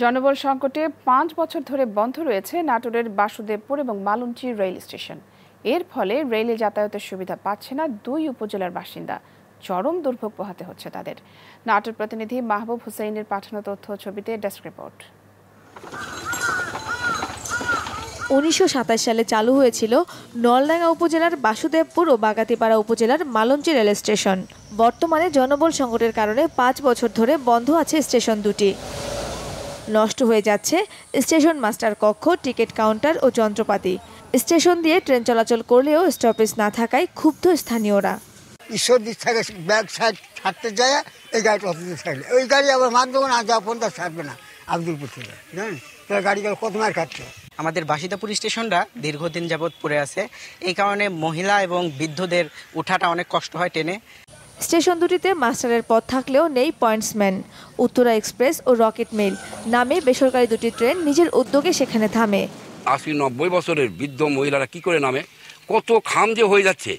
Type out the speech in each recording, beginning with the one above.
জনবল সংকটে পাঁচ বছর ধরে বন্ধ রয়েছে নাটোরের বাসুদেবপুর এবং মালঞ্চি রেল স্টেশন। এর ফলে রেলে যাতায়াতের সুবিধা পাচ্ছে না দুই উপজেলার বাসিন্দা। চরম দুর্ভোগ পোহাতে হচ্ছে তাদের। নাটোর প্রতিনিধি মাহবুব হুসাইনের পাঠানো তথ্য ছবিতে ডেস্ক রিপোর্ট। উনিশশো সাতাশ সালে চালু হয়েছিল নলডাঙ্গা উপজেলার বাসুদেবপুর ও বাগাতিপাড়া উপজেলার মালঞ্চি রেল স্টেশন। বর্তমানে জনবল সংকটের কারণে পাঁচ বছর ধরে বন্ধ আছে স্টেশন দুটি। নষ্ট হয়ে যাচ্ছে স্টেশন মাস্টার কক্ষ টিকিট কাউন্টার ও যন্ত্রপাতি। স্টেশন দিয়ে ট্রেন চলাচল করলেও স্টপেজ না থাকায় ক্ষুব্ধ স্থানীয়রা। ঈশ্বর দিক থেকে ব্যাগ সাইড ছাড়তে যায় এই গাড়িটা অফিসে ছাড়লে ওই গাড়ি আবার মাধ্যমে না যাওয়া পর্যন্ত ছাড়বে না আব্দুলপুর থেকে। জানেন গাড়িগুলো কত মার খাচ্ছে? আমাদের বাসিতাপুর স্টেশনটা দীর্ঘদিন যাবৎ পড়ে আছে। এই কারণে মহিলা এবং বৃদ্ধদের ওঠাটা অনেক কষ্ট হয় ট্রেনে। স্টেশন দুটিতে মাস্টারের পথ থাকলেও নেই পয়েন্টসম্যান। উত্তরা এক্সপ্রেস ও রকেট মেল। নামে বেসরকারি দুটি ট্রেন নিজের উদ্যোগে সেখানে থামে। আশি নব্বই বছরের বৃদ্ধ মহিলারা কি করে নামে? কত খাম যে হয়ে যাচ্ছে।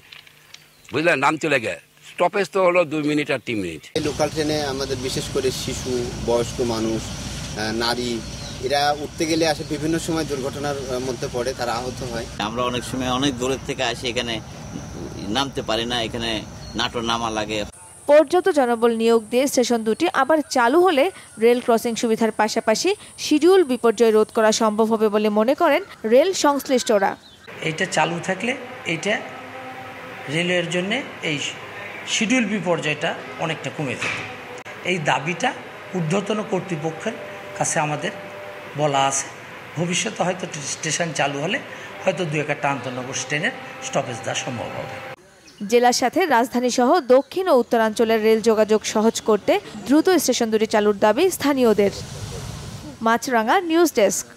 বুঝলেন? নাম চলে গে স্টপেজ তো হলো দুই মিনিট আর তিন মিনিট। এই লোকাল ট্রেনে আমাদের বিশেষ করে শিশু বয়স্ক মানুষ নারী এরা উঠতে গেলে আসে বিভিন্ন সময় দুর্ঘটনার মধ্যে পড়ে তারা আহত হয়। আমরা অনেক সময় অনেক দূরের থেকে আসি এখানে নামতে পারি না এখানে নাটোর নামা লাগে। পর্যাপ্ত জনবল নিয়োগ দিয়ে স্টেশন দুটি আবার চালু হলে রেল ক্রসিং সুবিধার পাশাপাশি শিডিউল বিপর্যয় রোধ করা সম্ভব হবে বলে মনে করেন রেল সংশ্লিষ্টরা। এইটা চালু থাকলে এইটা রেলের জন্য এই শিডিউল বিপর্যয়টা অনেকটা কমে যেত এই দাবিটা ঊর্ধ্বতন কর্তৃপক্ষের কাছে আমাদের বলা আছে। ভবিষ্যতে হয়তো স্টেশন চালু হলে হয়তো দু একটা আন্তনগর ট্রেনের স্টপেজ দেওয়া সম্ভব হবে। জেলার সাথে রাজধানী সহ দক্ষিণ ও উত্তরাঞ্চলের রেল যোগাযোগ সহজ করতে দ্রুত স্টেশন দুটি চালুর দাবি স্থানীয়দের। Maasranga news desk.